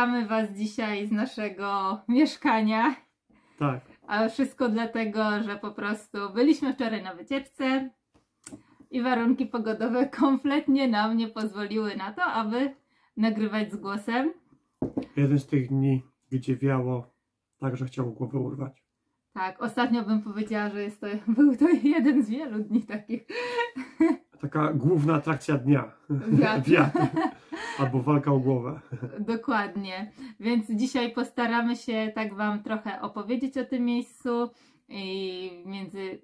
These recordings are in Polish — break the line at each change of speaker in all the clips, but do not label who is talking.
Witamy Was dzisiaj z naszego mieszkania.
Tak.
A wszystko dlatego, że po prostu byliśmy wczoraj na wycieczce i warunki pogodowe kompletnie nam nie pozwoliły na to, aby nagrywać z głosem.
Jeden z tych dni, gdzie wiało tak, że chciał głowę urwać.
Tak, ostatnio bym powiedziała, że jest to, był to jeden z wielu dni takich.
Taka główna atrakcja dnia.
Wiatr.
Wiatr. Albo walka o głowę.
Dokładnie. Więc dzisiaj postaramy się tak Wam trochę opowiedzieć o tym miejscu i między,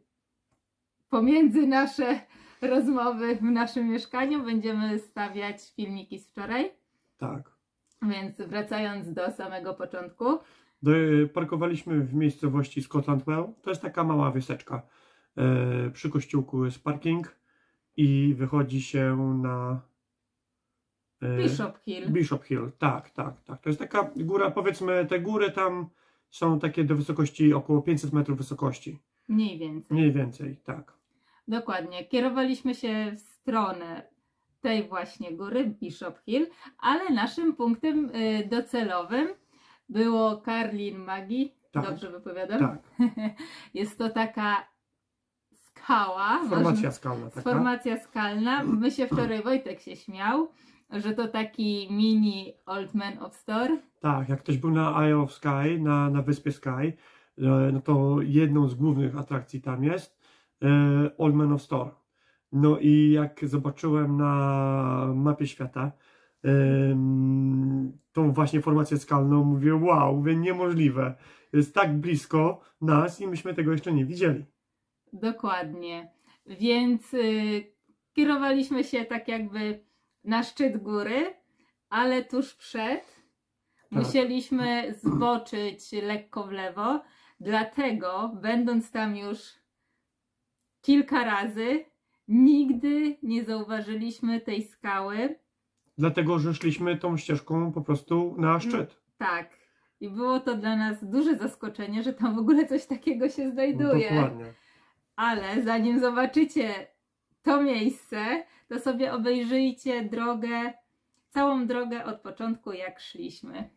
pomiędzy nasze rozmowy w naszym mieszkaniu będziemy stawiać filmiki z wczoraj.
Tak.
Więc wracając do samego początku,
parkowaliśmy w miejscowości Scotland Well. To jest taka mała wioseczka. E, przy kościółku jest parking i wychodzi się na
Bishop Hill.
Bishop Hill, tak, tak, tak. To jest taka góra, powiedzmy, te góry tam są takie do wysokości około 500 metrów wysokości.
Mniej więcej.
Mniej więcej, tak.
Dokładnie. Kierowaliśmy się w stronę tej właśnie góry, Bishop Hill, ale naszym punktem y, docelowym było Karlin Magi.
Tak.
Dobrze wypowiadam?
Tak.
Jest to taka skała.
Formacja skalna taka.
Formacja skalna. My się wczoraj, Wojtek się śmiał, że to taki mini Old Man of Store.
Tak, jak ktoś był na Isle of Sky, na, na wyspie Sky, no to jedną z głównych atrakcji tam jest e, Old Man of Store. No i jak zobaczyłem na mapie świata tą właśnie formację skalną, mówię wow, mówię niemożliwe. Jest tak blisko nas i myśmy tego jeszcze nie widzieli.
Dokładnie. Więc y, kierowaliśmy się tak jakby na szczyt góry, ale tuż przed
Tak.
musieliśmy zboczyć lekko w lewo. Dlatego, będąc tam już kilka razy, nigdy nie zauważyliśmy tej skały.
Dlatego, że szliśmy tą ścieżką po prostu na szczyt.
Tak. I było to dla nas duże zaskoczenie, że tam w ogóle coś takiego się znajduje.
Dokładnie.
Ale zanim zobaczycie to miejsce, to sobie obejrzyjcie drogę, całą drogę od początku, jak szliśmy.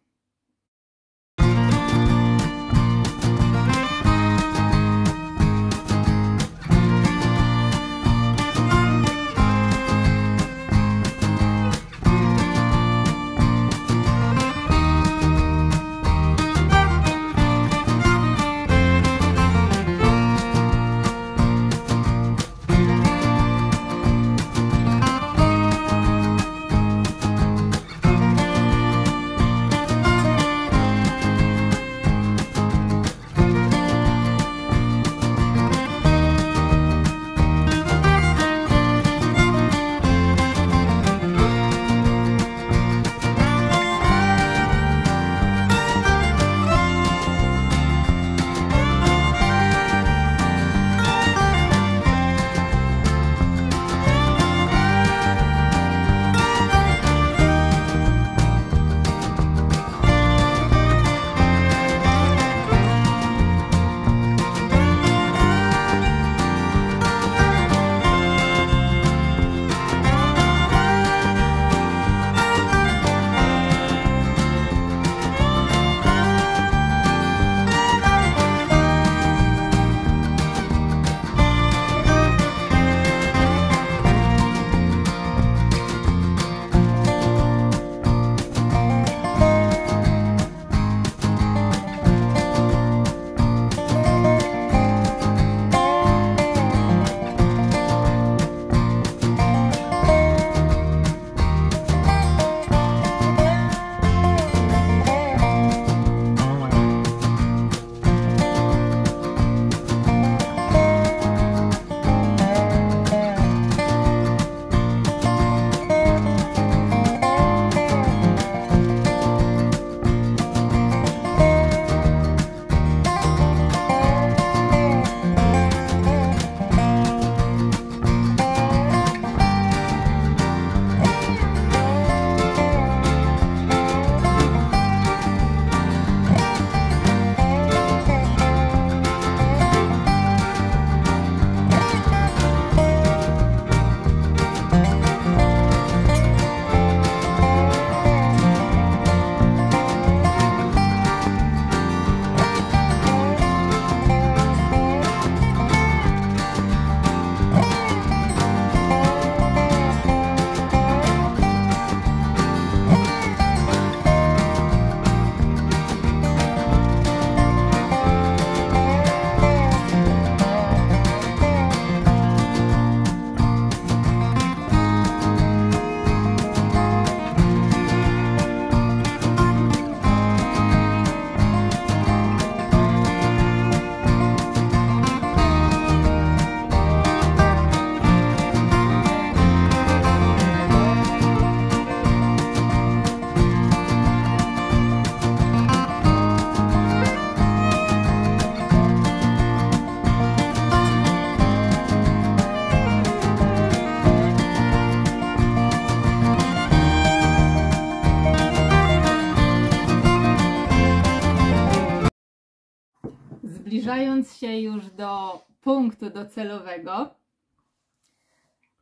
Się już do punktu docelowego,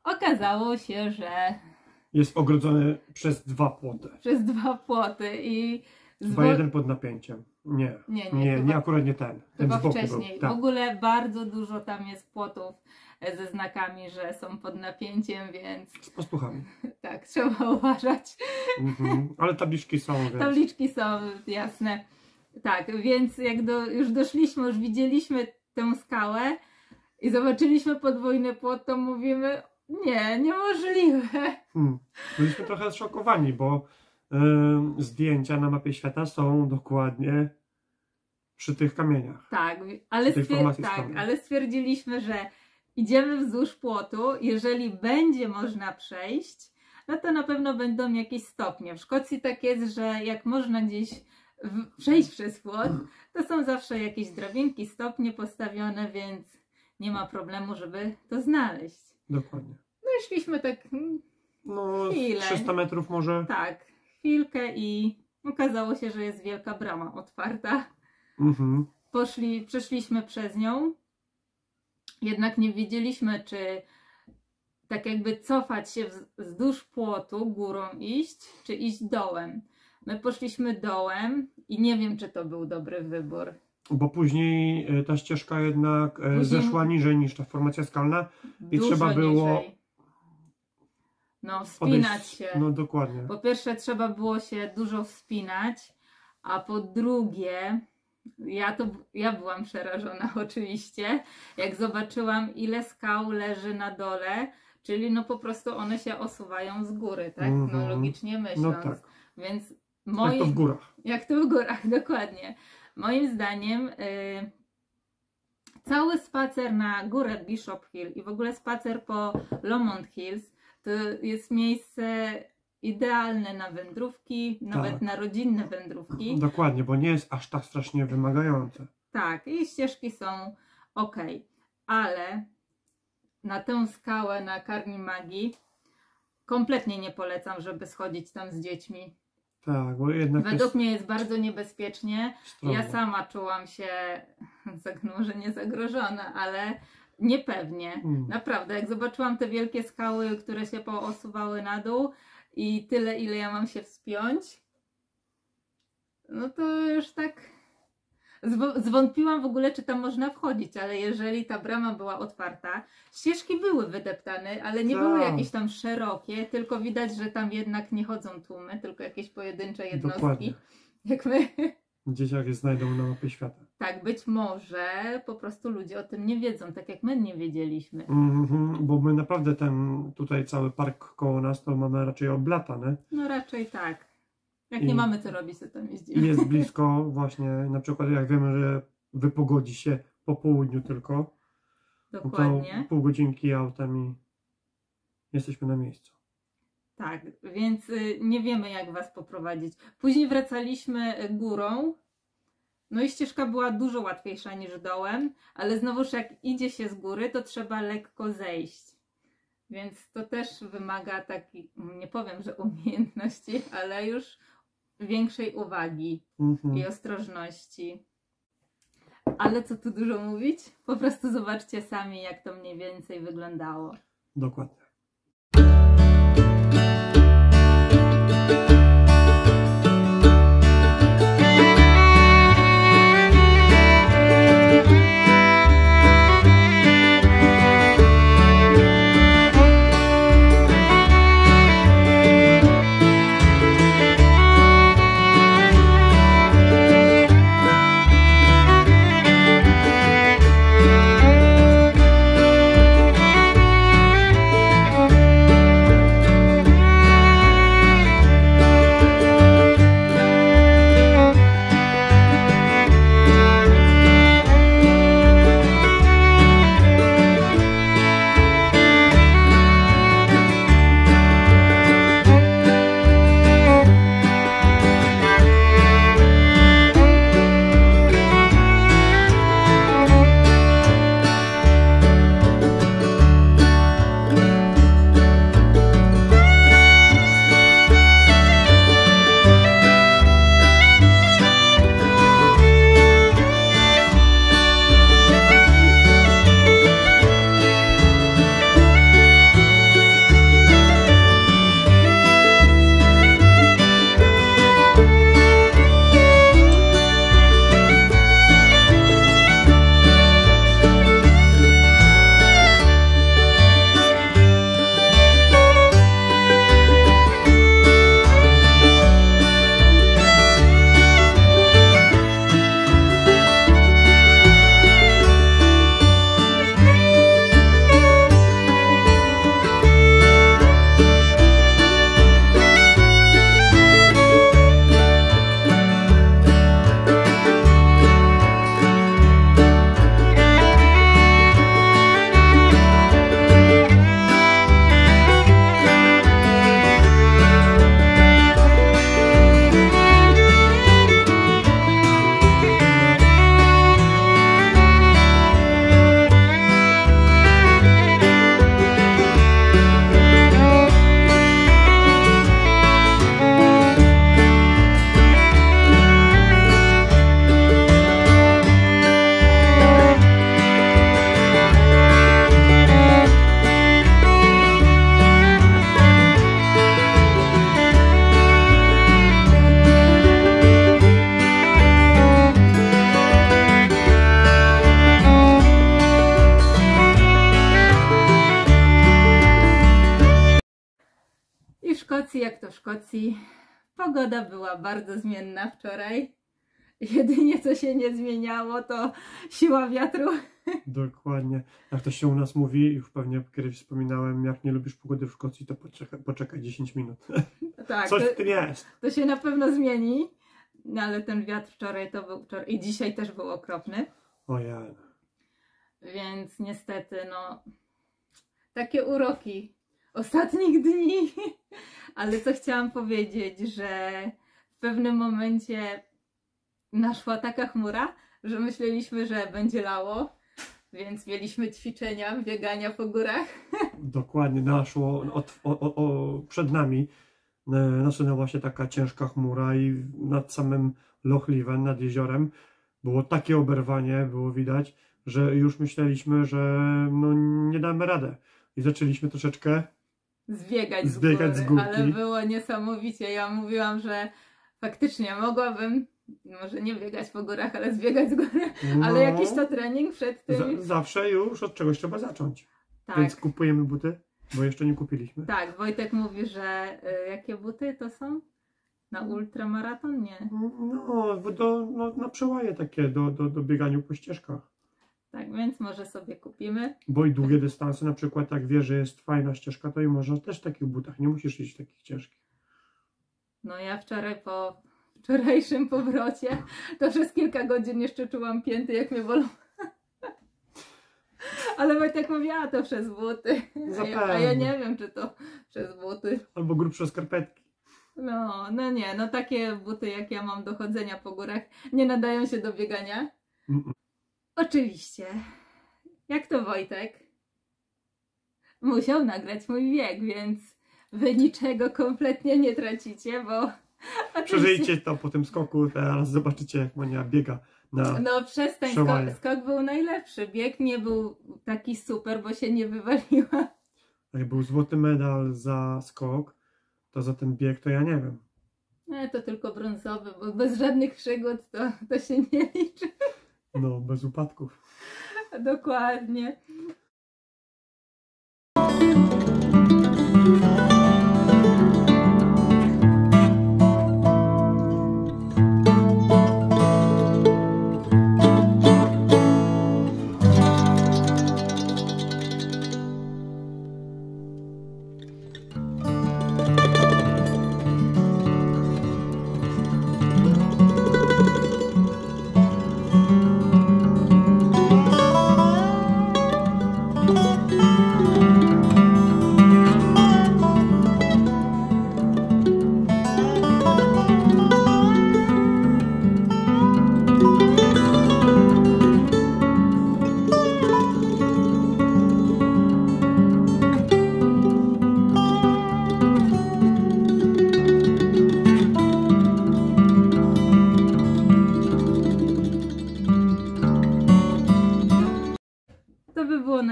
okazało się, że
Jest ogrodzony przez dwa płoty.
przez dwa płoty i
Chyba
zwo-
jeden pod napięciem. Nie.
Nie, nie,
Nie,
chyba-
nie akurat nie ten. Ten
chyba
z boku
wcześniej.
był.
W
Tak.
ogóle bardzo dużo tam jest płotów e, ze znakami, że są pod napięciem, więc
Z pastuchami.
tak, trzeba uważać.
Mhm. Ale tabliczki są, więc...
Tabliczki są jasne. Tak, więc jak do, już doszliśmy, już widzieliśmy tę skałę i zobaczyliśmy podwójny płot, to mówimy, nie, niemożliwe.
Hmm. Byliśmy trochę zszokowani, bo ym, zdjęcia na mapie świata są dokładnie przy tych kamieniach.
Tak, ale, stwier- tak, ale stwierdziliśmy, że idziemy wzdłuż płotu, jeżeli będzie można przejść, no to na pewno będą jakieś stopnie. W Szkocji tak jest, że jak można gdzieś przejść przez płot, to są zawsze jakieś drabinki, stopnie postawione, więc nie ma problemu, żeby to znaleźć.
Dokładnie.
No i szliśmy tak, mm,
No,
Chwilę.
300 metrów może.
tak, chwilkę i okazało się, że jest wielka brama otwarta.
Mhm.
poszli, przeszliśmy przez nią, jednak nie wiedzieliśmy, czy tak jakby cofać się wz- wzdłuż płotu, górą iść, czy iść dołem. My poszliśmy dołem i nie wiem, czy to był dobry wybór.
Bo później e, ta ścieżka jednak e,
Później-
zeszła niżej niż ta formacja skalna. I trzeba było
niżej. No, wspinać
Podejść.
się.
No dokładnie.
Po pierwsze, trzeba było się dużo wspinać, a po drugie, ja, to, ja byłam przerażona oczywiście, jak zobaczyłam, ile skał leży na dole, czyli no po prostu one się osuwają z góry, tak? No
Mhm.
logicznie
No
myśląc.
tak.
Więc
Jak
moim,
to w górach.
jak to w górach, dokładnie. Moim zdaniem y, cały spacer na górę Bishop Hill i w ogóle spacer po Lomond Hills to jest miejsce idealne na wędrówki, nawet
Tak.
na rodzinne wędrówki.
Dokładnie, bo nie jest aż tak strasznie wymagające.
Tak, i ścieżki są ok, ale na tę skałę na Karni Magii kompletnie nie polecam, żeby schodzić tam z dziećmi.
Tak, bo jednak
Według
jest
mnie jest bardzo niebezpiecznie. Ja sama czułam się, może nie zagrożona, ale niepewnie.
Mm.
Naprawdę, jak zobaczyłam te wielkie skały, które się poosuwały na dół i tyle, ile ja mam się wspiąć, no to już tak zwątpiłam w ogóle, czy tam można wchodzić, ale jeżeli ta brama była otwarta, ścieżki były wydeptane, ale nie były
Tak.
jakieś tam szerokie, tylko widać, że tam jednak nie chodzą tłumy, tylko jakieś pojedyncze jednostki,
Dokładnie.
jak my.
Dzieciaki znajdą na mapie świata.
Tak, być może po prostu ludzie o tym nie wiedzą, tak jak my nie wiedzieliśmy.
Mhm, bo my naprawdę ten tutaj cały park koło nas to mamy raczej oblatane
No raczej tak. Jak nie mamy co robić, to tam jeździmy.
jest blisko właśnie, na przykład jak wiemy, że wypogodzi się po południu tylko, no to
Dokładnie.
pół godzinki autem i jesteśmy na miejscu.
Tak, więc y, nie wiemy jak was poprowadzić. Później wracaliśmy y, górą. No i ścieżka była dużo łatwiejsza niż dołem, ale znowuż jak idzie się z góry, to trzeba lekko zejść. Więc to też wymaga takiej, nie powiem, że umiejętności, ale już większej uwagi
Mhm.
i ostrożności. Ale co tu dużo mówić? Po prostu zobaczcie sami, jak to mniej więcej wyglądało.
Dokładnie.
Jak to w Szkocji, pogoda była bardzo zmienna wczoraj. Jedynie co się nie zmieniało to siła wiatru.
Dokładnie. Jak to się u nas mówi, już pewnie kiedyś wspominałem, jak nie lubisz pogody w Szkocji, to poczekaj, poczekaj 10 minut.
Tak,
Coś
to,
w tym jest.
to się na pewno zmieni. No ale ten wiatr wczoraj to był wczoraj i dzisiaj też był okropny.
Ojej.
Więc niestety, no, takie uroki ostatnich dni. Ale co chciałam powiedzieć, że w pewnym momencie naszła taka chmura, że myśleliśmy, że będzie lało, więc mieliśmy ćwiczenia, biegania po górach.
Dokładnie, naszło od, o, o, o, przed nami e, nasunęła się taka ciężka chmura i nad samym Loch Leven, nad jeziorem było takie oberwanie, było widać, że już myśleliśmy, że no, nie damy radę. I zaczęliśmy troszeczkę
Zbiegać,
Zbiegać z
z góry,
górki.
ale było niesamowicie. Ja mówiłam, że faktycznie mogłabym, może nie biegać po górach, ale zbiegać z góry, ale
no,
jakiś to trening przed tym.
za, zawsze już od czegoś trzeba zacząć.
tak.
Więc kupujemy buty, bo jeszcze nie kupiliśmy.
Tak, Wojtek mówi, że y, jakie buty to są? Na ultramaraton? Nie.
No, do, no na przełaje takie do, do, do bieganiu po ścieżkach.
Tak, więc może sobie kupimy.
Bo i długie dystanse, na przykład jak wiesz, że jest fajna ścieżka, to i można też w takich butach, nie musisz iść w takich ciężkich.
No ja wczoraj po wczorajszym powrocie to przez kilka godzin jeszcze czułam pięty, jak mnie bolą. Ale Wojtek mówi, a to przez buty. A ja, a ja nie wiem, czy to przez buty.
Albo grubsze skarpetki.
No, no nie, no takie buty jak ja mam do chodzenia po górach nie nadają się do biegania.
Mm-mm.
Oczywiście. Jak to Wojtek? Musiał nagrać mój wiek, więc wy niczego kompletnie nie tracicie, bo.
Przeżyjcie to po tym skoku, teraz zobaczycie jak Monia biega na...
No przestań, skok, skok był najlepszy. Bieg nie był taki super, bo się nie wywaliła.
Jak był złoty medal za skok, to za ten bieg to ja nie wiem.
No to tylko brązowy, bo bez żadnych przygód to, to się nie liczy.
No, bez upadków.
Dokładnie.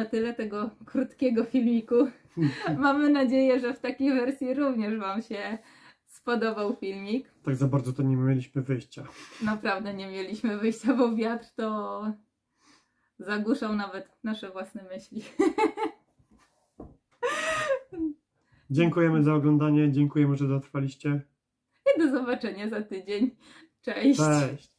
Na tyle tego krótkiego filmiku. Mamy nadzieję, że w takiej wersji również Wam się spodobał filmik.
Tak za bardzo to nie mieliśmy wyjścia.
Naprawdę nie mieliśmy wyjścia, bo wiatr to zagłuszał nawet nasze własne myśli.
Dziękujemy za oglądanie, dziękujemy, że dotrwaliście.
I do zobaczenia za tydzień. Cześć.
Cześć!